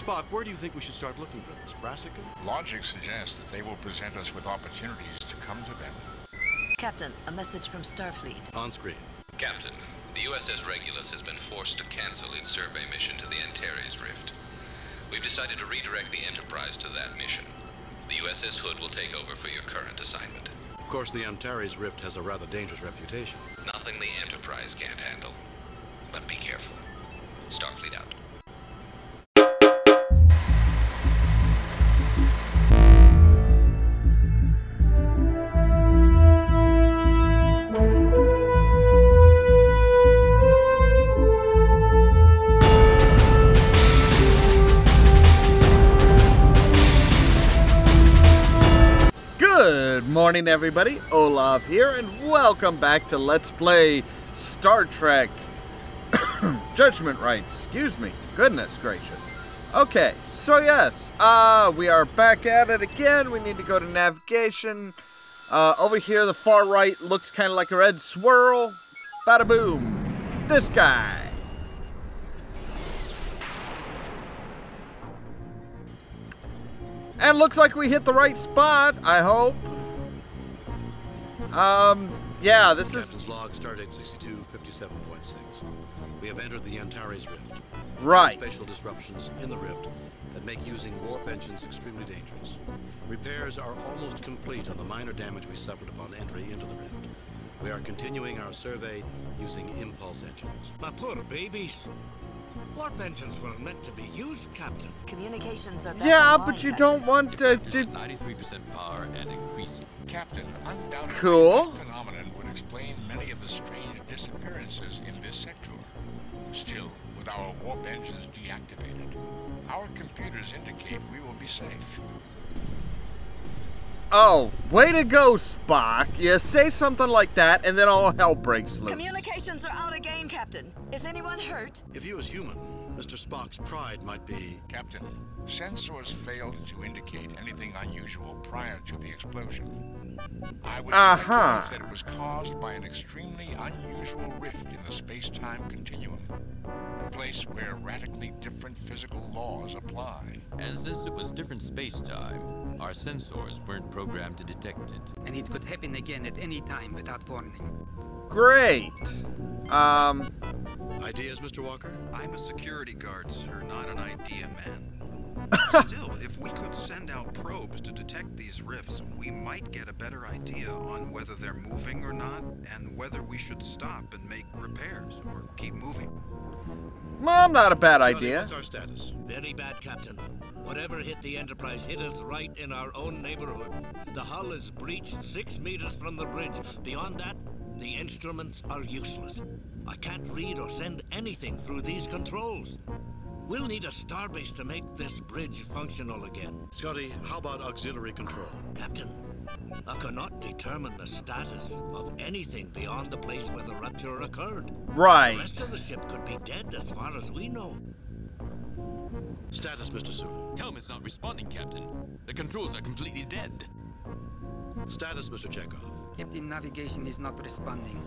Spock, where do you think we should start looking for this? Brassica? Logic suggests that they will present us with opportunities to come to them. Captain, a message from Starfleet. On screen. Captain, the USS Regulus has been forced to cancel its survey mission to the Antares Rift. We've decided to redirect the Enterprise to that mission. The USS Hood will take over for your current assignment. Of course, the Antares Rift has a rather dangerous reputation. Nothing the Enterprise can't handle. But be careful. Starfleet out. Morning, everybody. Ollamh here, and welcome back to Let's Play Star Trek Judgment Rites. Excuse me. Goodness gracious. Okay, so yes, uh, we are back at it again. We need to go to navigation. Uh, over here, the far right looks kind of like a red swirl. Bada boom. This guy. And looks like we hit the right spot, I hope. Um, yeah, this is Captain's log, stardate 6257.6. We have entered the Antares Rift. right. Spatial disruptions in the rift that make using warp engines extremely dangerous. Repairs are almost complete on the minor damage we suffered upon entry into the rift. We are continuing our survey using impulse engines. My poor babies. Warp engines were meant to be used, Captain. Communications are back Yeah, online, but you Captain. don't want to. Just to 93% power and increasing. Captain, undoubtedly Cool. that phenomenon would explain many of the strange disappearances in this sector. Still, with our warp engines deactivated, our computers indicate we will be safe. oh, way to go, Spock. You say something like that, and then all hell breaks loose. Communications are out again, Captain. Is anyone hurt? If you as human, Mr. Spock's pride might be Captain, sensors failed to indicate anything unusual prior to the explosion. I would Uh-huh. speculate that it was caused by an extremely unusual rift in the space-time continuum. A place where radically different physical laws apply. And since it was different space-time, our sensors weren't programmed to detect it. and it could happen again at any time without warning. Great. Um, ideas, Mr. Walker? I'm a security guard, sir, not an idea man. Still, if we could send out probes to detect these rifts, we might get a better idea on whether they're moving or not, and whether we should stop and make repairs or keep moving. well, not a bad Scotty, idea. What's our status? Very bad, Captain. Whatever hit the Enterprise hit us right in our own neighborhood. The hull is breached six meters from the bridge. Beyond that, the instruments are useless. I can't read or send anything through these controls. We'll need a starbase to make this bridge functional again. Scotty, how about auxiliary control? Captain, I cannot determine the status of anything beyond the place where the rupture occurred. Right. The rest of the ship could be dead as far as we know. Status, Mr. Sulu. Helm is not responding, Captain. The controls are completely dead. Status, Mr. Chekov. Captain navigation is not responding.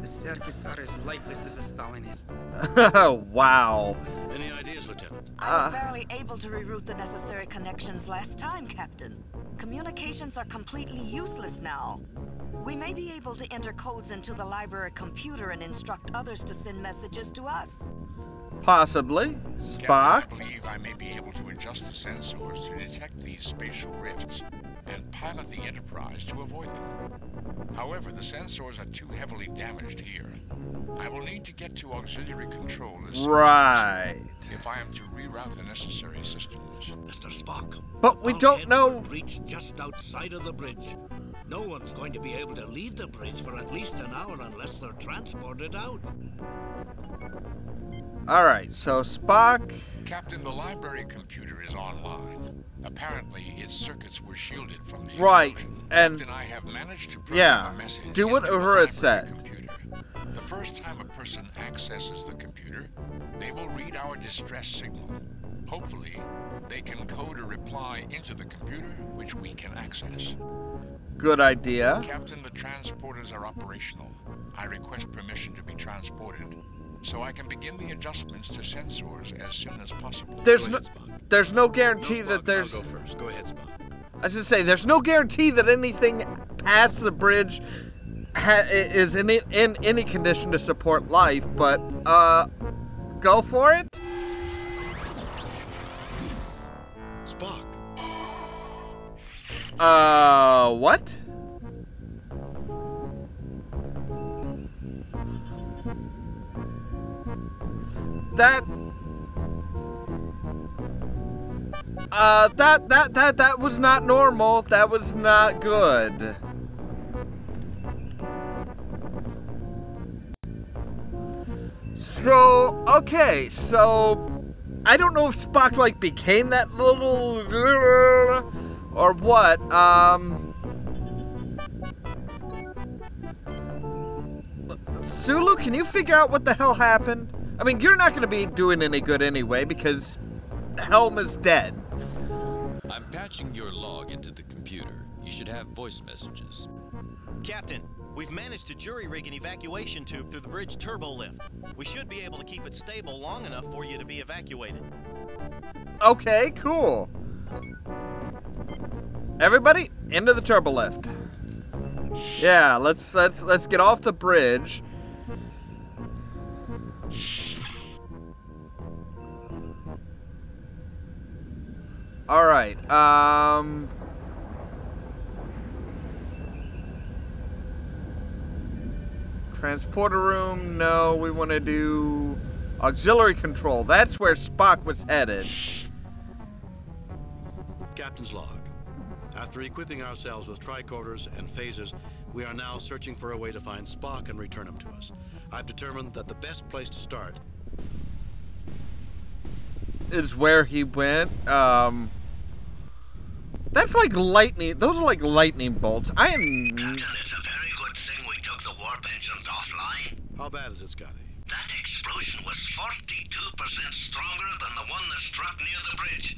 The circuits are as lifeless as a Stalinist. wow. Any ideas, Lieutenant? I was ah. barely able to reroute the necessary connections last time, Captain. Communications are completely useless now. We may be able to enter codes into the library computer and instruct others to send messages to us. Possibly. Captain, Spock. I believe I may be able to adjust the sensors to detect these spatial rifts and pilot the Enterprise to avoid them. However, the sensors are too heavily damaged here. I will need to get to auxiliary control as Right. if I am to reroute the necessary systems. Mr. Spock. But we our don't know- were breached just outside of the bridge. No one's going to be able to leave the bridge for at least an hour unless they're transported out. All right. So Spock. Captain, the library computer is online. Apparently, its circuits were shielded from the Right, and- I have managed to yeah, message do what into the Uhura said. Computer. The first time a person accesses the computer, they will read our distress signal. Hopefully, they can code a reply into the computer, which we can access. Good idea. Captain, the transporters are operational. I request permission to be transported. so I can begin the adjustments to sensors as soon as possible. There's no, Spock. there's no No, guarantee Spock, that there's. I'll go first. Go ahead, Spock. I was just say there's no guarantee that anything past the bridge ha- is in in any condition to support life, but uh, go for it. Uh, what? That. Uh, that that that that was not normal. That was not good. So okay, so I don't know if Spock like became that little or what. Um Sulu, can you figure out what the hell happened? I mean, you're not going to be doing any good anyway because Helm is dead. I'm patching your log into the computer. You should have voice messages. Captain, we've managed to jury rig an evacuation tube through the bridge turbo lift. We should be able to keep it stable long enough for you to be evacuated. Okay, cool. Everybody, into the turbo lift. Yeah, let's let's let's get off the bridge. All right. Um Transporter room. No, we want to do auxiliary control. That's where Spock was headed. Captain's log. After equipping ourselves with tricorders and phasers, we are now searching for a way to find Spock and return him to us. I've determined that the best place to start is where he went. Um, that's like lightning. Those are like lightning bolts. I am. Captain, it's a very good thing we took the warp engines offline. How bad is it, Scotty? That explosion was 42% stronger than the one that struck near the bridge.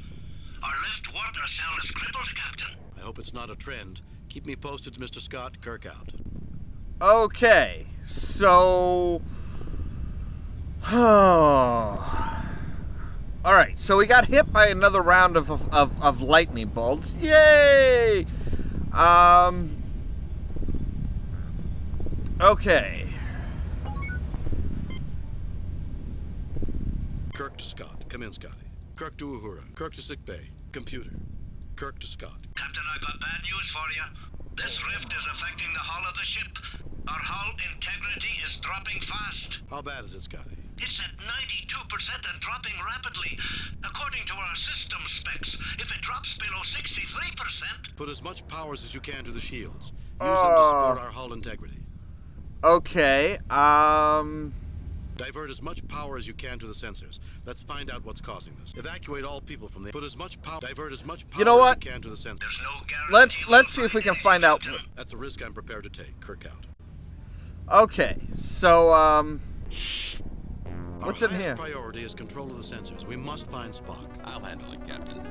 Our lift warp nacelle is crippled, Captain. I hope it's not a trend. Keep me posted, Mr. Scott. Kirk out. Okay, so. All right, so we got hit by another round of, of, of, of lightning bolts. Yay! Um. Okay. Kirk to Scott. Come in, Scotty. Kirk to Uhura. Kirk to sick bay. Computer. Kirk to Scott. Captain, I got bad news for you. This rift is affecting the hull of the ship. Our hull integrity is dropping fast. How bad is it, Scotty? It's at 92% and dropping rapidly. According to our system specs, if it drops below 63%, Put as much powers as you can to the shields. Use them to support our hull integrity. Okay, um. Divert as much power as you can to the sensors. Let's find out what's causing this. Evacuate all people from the. Put as much power. Divert as much power You know what? as you can to the sensors. there's no guarantee. Let's let's see if we can find out. That's a risk I'm prepared to take. Kirk out. Okay, so um. What's Our in highest here? priority is control of the sensors. We must find Spock. I'll handle it, Captain.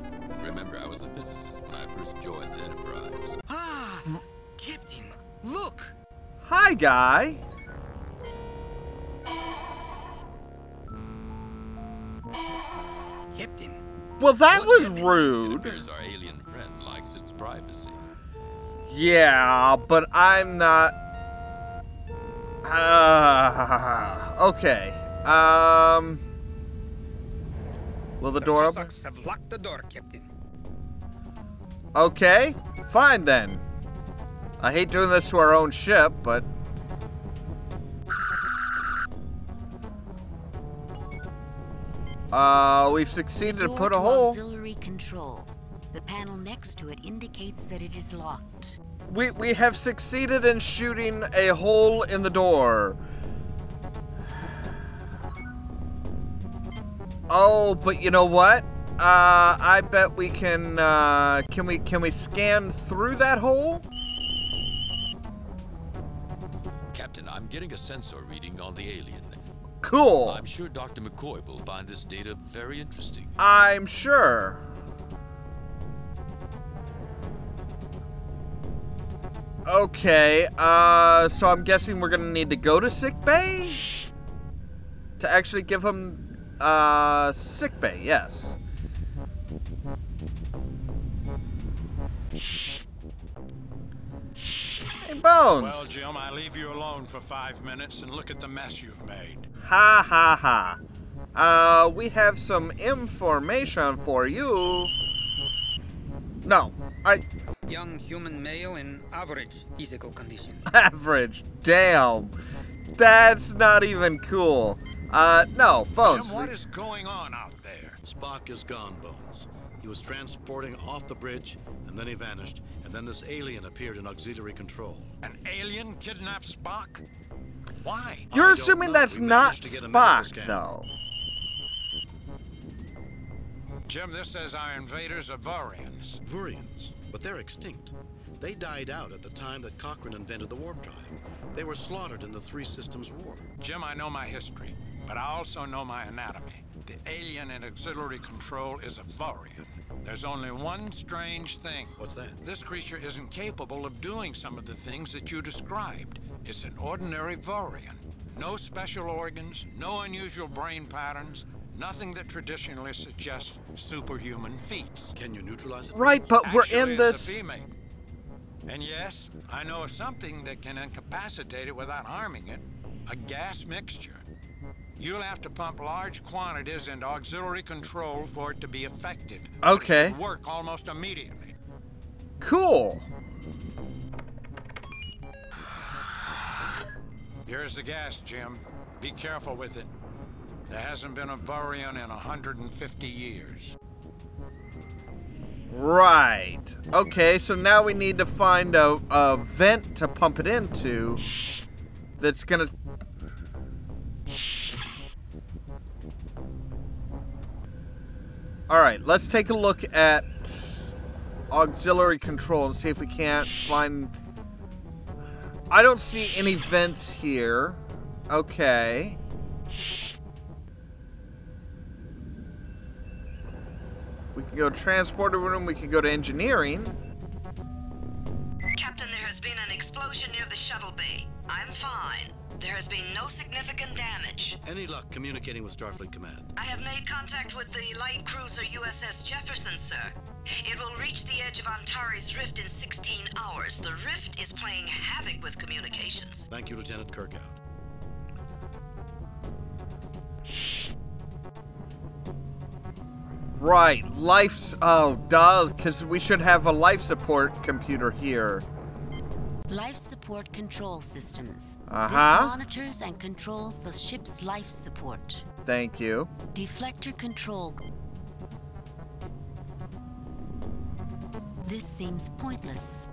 Remember, I was a physicist when I first joined the Enterprise. Ah, Captain, look! Hi, guy. Captain, Well, that What was happened? It rude. appears our alien friend likes its privacy. Yeah, but I'm not. Uh, okay. Um. Will the the door open? Have locked the door, Captain. Okay, fine then. I hate doing this to our own ship, but. Uh, we've succeeded to Door put a to hole. Auxiliary control. The panel next to it indicates that it is locked. We we have succeeded in shooting a hole in the door. Oh, but you know what? Uh, I bet we can. Uh, can we can we scan through that hole? Captain, I'm getting a sensor reading on the alien. Cool. I'm sure Dr. McCoy will find this data very interesting. I'm sure. Okay, uh, so I'm guessing we're gonna need to go to sick bay? to actually give him uh, sick bay. Yes. Hey, Bones. Well, Jim, I leave you alone for five minutes and look at the mess you've made. Ha ha ha. Uh, we have some information for you. No, I. Young human male in average physical condition. Average. Damn. That's not even cool. Uh, no, Bones. Jim, what is going on out there? Spock is gone, Bones. He was transporting off the bridge, and then he vanished, and then this alien appeared in auxiliary control. An alien kidnapped Spock? Why? You're assuming that's not Spock, though. Jim, this says our invaders are Vaurians. Vaurians? But they're extinct. They died out at the time that Cochrane invented the warp drive. They were slaughtered in the Three Systems War. Jim, I know my history, but I also know my anatomy. The alien in auxiliary control is a Vaurian. There's only one strange thing. What's that? This creature isn't capable of doing some of the things that you described. It's an ordinary Vaurian. No special organs, no unusual brain patterns, Nothing that traditionally suggests superhuman feats. Can you neutralize it? Right, but Actually, we're in it's this. a female. And yes, I know of something that can incapacitate it without harming it. A gas mixture. You'll have to pump large quantities into auxiliary control for it to be effective. Okay. work almost immediately. Cool. Here's the gas, Jim. Be careful with it. There hasn't been a Vaurian in 150 years. Right. Okay, so now we need to find a, a vent to pump it into that's gonna. Alright, let's take a look at auxiliary control and see if we can't find. I don't see any vents here. Okay. We can go to transporter room, we can go to engineering. Captain, explosion near the shuttle bay. I'm fine. There has been no significant damage. Any luck communicating with Starfleet Command? I have made contact with the light cruiser USS Jefferson, sir. It will reach the edge of Antares Rift in 16 hours. The rift is playing havoc with communications. Thank you, Lieutenant Kirk out. Right, life's. Oh, duh, because we should have a life support computer here. Life support control systems. Uh-huh. This monitors and controls the ship's life support. Thank you. Deflector control. This seems pointless.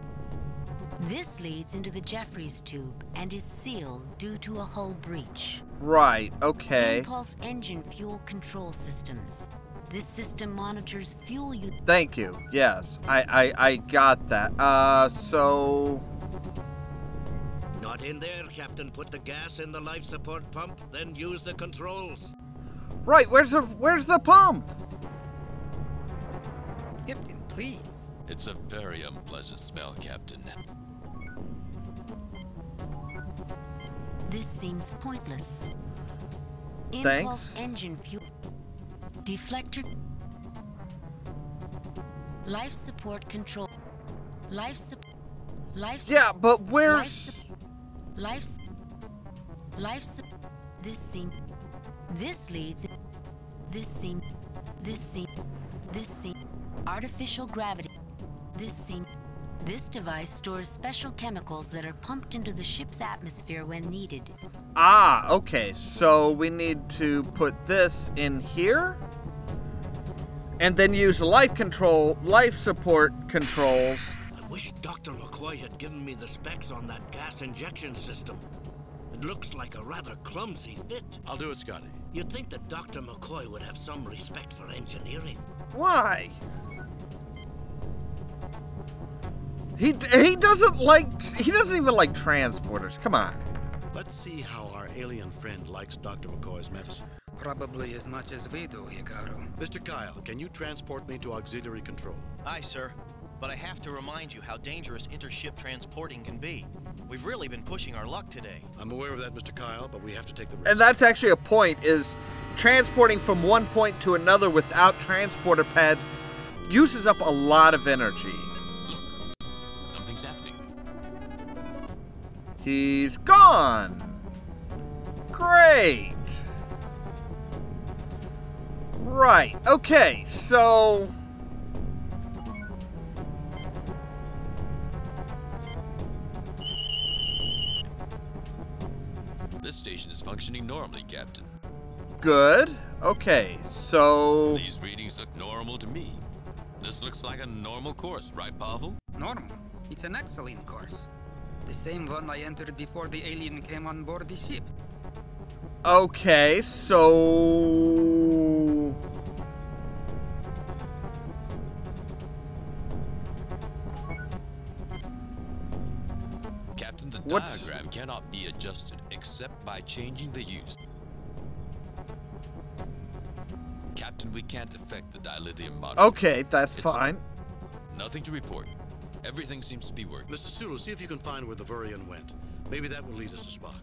This leads into the Jefferies tube and is sealed due to a hull breach. Right, okay. Impulse engine fuel control systems. This system monitors fuel u- Thank you. Yes, I, I, I got that. Uh, so. Not in there, Captain. Put the gas in the life support pump, then use the controls. Right, where's the where's the pump? Captain, please. It's a very unpleasant smell, Captain. This seems pointless. Thanks. Impulse engine fuel. Deflector. Life support control. Life sup. Life. sup- Yeah, but Life. where's sup- Life. sup- Life. sup- This seems. This leads. This seems. This seems. This seems. Artificial gravity. This seems. This device stores special chemicals that are pumped into the ship's atmosphere when needed. Ah, okay. So we need to put this in here. And then use life control, life support controls. I wish Dr. McCoy had given me the specs on that gas injection system. It looks like a rather clumsy fit. I'll do it, Scotty. You'd think that Dr. McCoy would have some respect for engineering. Why? He he doesn't like he doesn't even like transporters. Come on. Let's see how our alien friend likes Dr. McCoy's medicine. Probably as much as we do, Hikaru. Mr. Kyle, can you transport me to auxiliary control? Aye, sir. But I have to remind you how dangerous intership transporting can be. We've really been pushing our luck today. I'm aware of that, Mr. Kyle, but we have to take the risk. And that's actually a point, is transporting from one point to another without transporter pads uses up a lot of energy. Something's happening. He's gone. Great. Right. Okay, so functioning normally, Captain. good. Okay, so These readings look normal to me. This looks like a normal course, right, Pavel? Normal. It's an excellent course. The same one I entered before the alien came on board the ship. okay, so Captain, the What's- diagram cannot be adjusted except by changing the use. Captain, we can't affect the dilithium model. Okay, that's It's- fine. Nothing to report. Everything seems to be working. Mr. Sulu, see if you can find where the Vaurian went. Maybe that will lead us to Spock.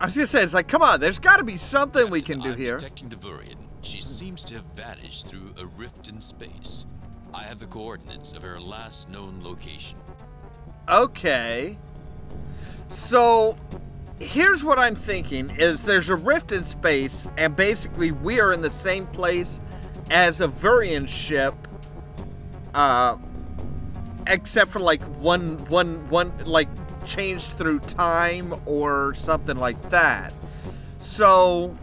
I was gonna say, it's like, come on, there's got to be something we can do I'm here. detecting the Vaurian. She seems to have vanished through a rift in space. I have the coordinates of her last known location. Okay. So, here's what I'm thinking: is there's a rift in space, and basically we are in the same place as a Vaurian ship, uh, except for like one, one, one, like changed through time or something like that. So.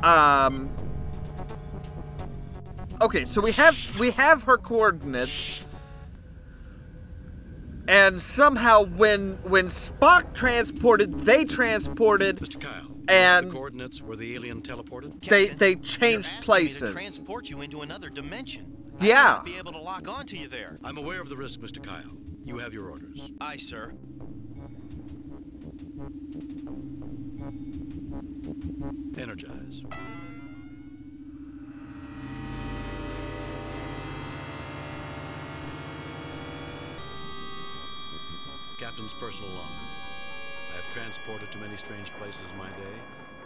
Um, okay, so we have we have her coordinates, and somehow when when Spock transported, they transported. Mr. Kyle, and the coordinates where the alien teleported? they Captain, they changed asking me places. to transport you into another dimension. Yeah. I may not be able to lock onto you there. I'm aware of the risk, Mr. Kyle. You have your orders. Aye, sir. Energize. Captain's personal log. I have transported to many strange places in my day,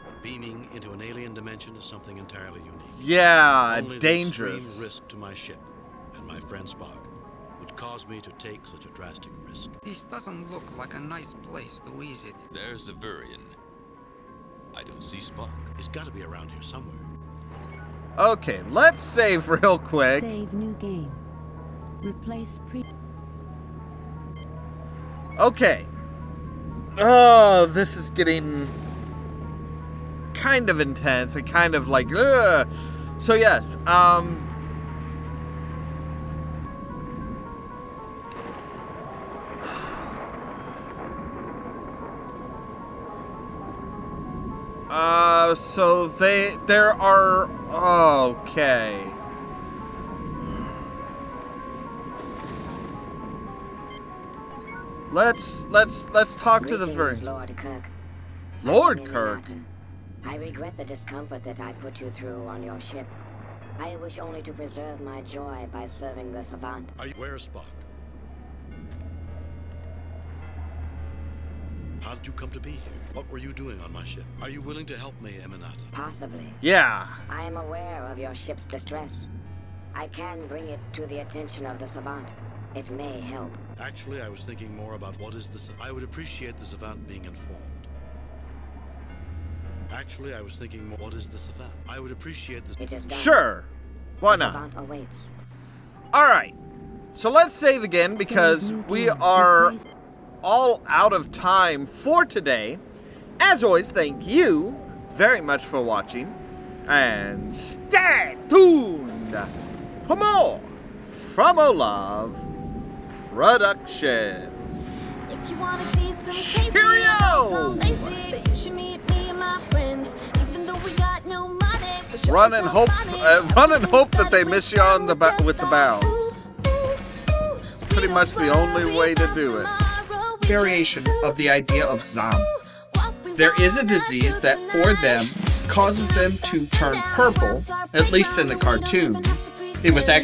but beaming into an alien dimension is something entirely unique. Yeah, Only dangerous. The extreme risk to my ship and my friend Spock would cause me to take such a drastic risk. This doesn't look like a nice place to visit. There's the Vaurian. I don't see Spock. He's got to be around here somewhere. Okay, let's save real quick. Save new game. Replace pre. Okay. Oh, this is getting kind of intense and kind of like, ugh. So yes, um. Uh, so they, there are, okay. Let's, let's, let's talk to the Greetings, very, Lord Kirk. Lord I'm Kirk. I regret the discomfort that I put you through on your ship. I wish only to preserve my joy by serving the Savant. Are you where is Spock? How did you come to be here? What were you doing on my ship? Are you willing to help me, Eminata? Possibly. Yeah. I am aware of your ship's distress. I can bring it to the attention of the Savant. It may help. Actually, I was thinking more about what is the Savant. I would appreciate the Savant being informed. Actually, I was thinking more, what is the Savant? I would appreciate the... It is done. Sure. Why the not? Savant awaits. All right. So let's save again because we are all out of time for today. As always, thank you very much for watching. And stay tuned for more from Ollamh Productions. If you wanna see some crazy, Cheerio! you should meet me and my friends. Even though we got no money, Run and hope, uh, run and hope that they miss you on the ba- with the bounds. Pretty much the only way to do it. variation of the idea of zombies. There is a disease that, for them, causes them to turn purple, at least in the cartoons. It was actually